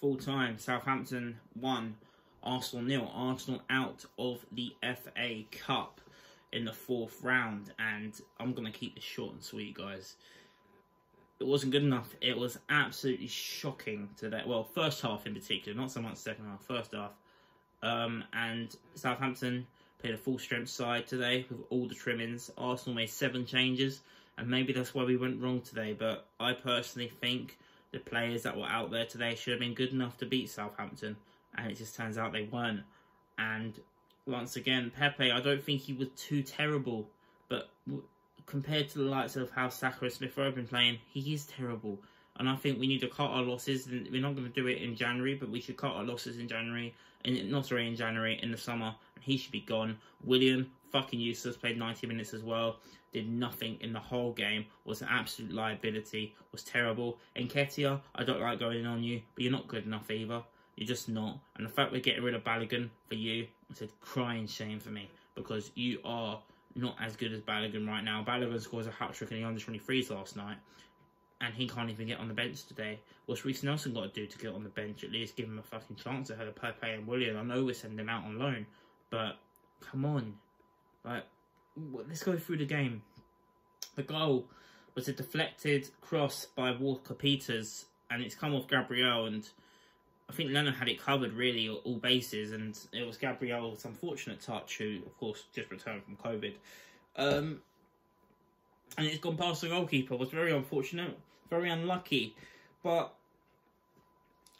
full time. Southampton one, Arsenal nil. Arsenal out of the FA Cup in the fourth round. And I'm going to keep this short and sweet, guys. It wasn't good enough. It was absolutely shocking to that. Well, first half in particular, not so much second half, first half. Um, and Southampton played a full strength side today with all the trimmings. Arsenal made seven changes, and maybe that's why we went wrong today. But I personally think the players that were out there today should have been good enough to beat Southampton, and it just turns out they weren't. And once again, Pepe, I don't think he was too terrible, but compared to the likes of how Saka and Smith Rowe have been playing, he is terrible. And I think we need to cut our losses. And we're not going to do it in January, but we should cut our losses in January. And not sorry, in January, in the summer. And he should be gone. Willian, fucking useless, played 90 minutes as well. Did nothing in the whole game. Was an absolute liability. Was terrible. Nketiah, I don't like going on you, but you're not good enough either. You're just not. And the fact we're getting rid of Balogun for you, it's a crying shame for me. Because you are not as good as Balogun right now. Balogun scores a hat-trick in the under-23s last night and he can't even get on the bench today. What's Reiss Nelson got to do to get on the bench? At least give him a fucking chance ahead of Pepe and William. I know we're sending him out on loan, but come on. Like, let's go through the game. The goal was a deflected cross by Walker Peters, and it's come off Gabriel, and I think Leno had it covered really, all bases, and it was Gabriel's unfortunate touch, who, of course, just returned from COVID. Um, and it's gone past the goalkeeper. It was very unfortunate very unlucky. But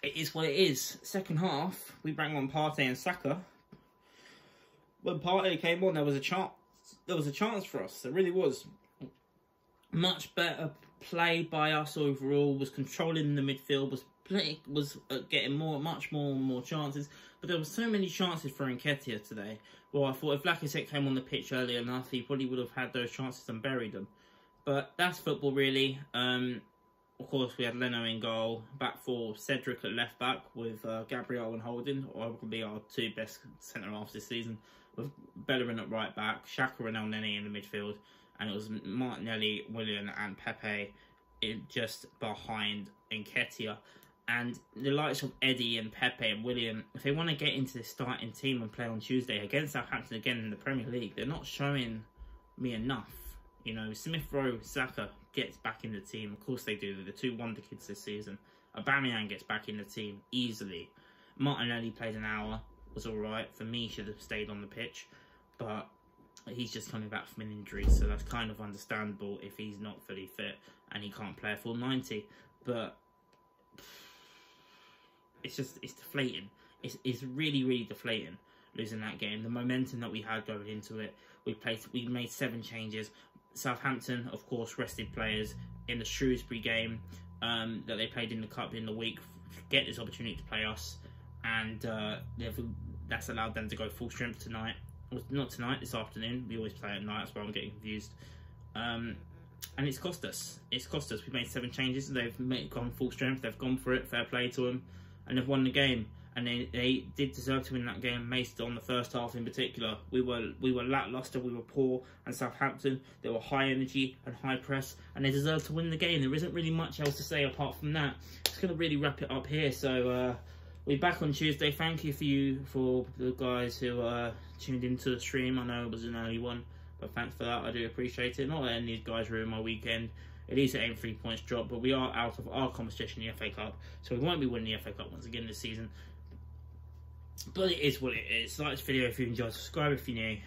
it is what it is. Second half, we bring on Partey and Saka. When Partey came on, there was a chance. There was a chance for us. There really was. Much better play by us overall. Was controlling the midfield. Was play, was uh, getting more, much more, and more chances. But there were so many chances for Nketiah today. Well, I thought if Lacazette came on the pitch early enough, he probably would have had those chances and buried them. But that's football, really. Um, of course, we had Leno in goal, back four, Cedric at left back with uh, Gabriel and Holding, or be our two best centre halves this season, with Bellerin at right back, Xhaka and Elneny in the midfield, and it was Martinelli, William, and Pepe just behind Nketiah. And the likes of Eddie and Pepe and Willian, if they want to get into the starting team and play on Tuesday against Southampton again in the Premier League, they're not showing me enough. You know, Smith Rowe, Saka, gets back in the team. Of course they do. They're the two wonder kids this season. Aubameyang gets back in the team easily. Martinelli played an hour, was alright. For me, should have stayed on the pitch. But he's just coming back from an injury, so that's kind of understandable if he's not fully fit and he can't play a full 90. But it's just, it's deflating. It's, it's really, really deflating losing that game. The momentum that we had going into it, we played, we made seven changes. Southampton, of course, rested players in the Shrewsbury game um, that they played in the cup in the week get this opportunity to play us, and uh, that's allowed them to go full strength tonight. Well, not tonight, this afternoon. We always play at night, that's why I'm getting confused. Um, and it's cost us. It's cost us. We've made seven changes. They've made, gone full strength. They've gone for it. Fair play to them, and they've won the game and they, they did deserve to win that game based on the first half in particular. We were we were lackluster, we were poor, and Southampton they were high energy and high press, and they deserved to win the game. There isn't really much else to say apart from that. It's going to really wrap it up here. So uh, we're back on Tuesday. Thank you for you for the guys who uh, tuned into the stream. I know it was an early one, but thanks for that. I do appreciate it. Not letting these guys ruin my weekend. It is an aim three points drop, but we are out of our competition in the FA Cup, so we won't be winning the FA Cup once again this season. But it is what it is. Like this video if you enjoyed, subscribe if you're new.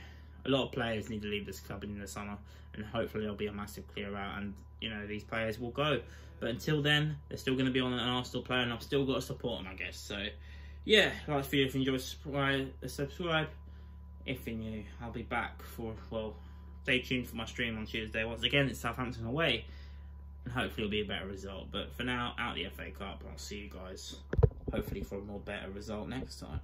A lot of players need to leave this club in the summer, and hopefully there'll be a massive clear out, and you know these players will go. But until then, they're still going to be on an Arsenal player, and I've still got to support them, I guess. So, yeah, like this video if you enjoyed, subscribe. Uh, subscribe. If you're new, I'll be back for well. Stay tuned for my stream on Tuesday. Once again, it's Southampton away, and hopefully it'll be a better result. But for now, out the FA Cup. I'll see you guys hopefully for a more better result next time.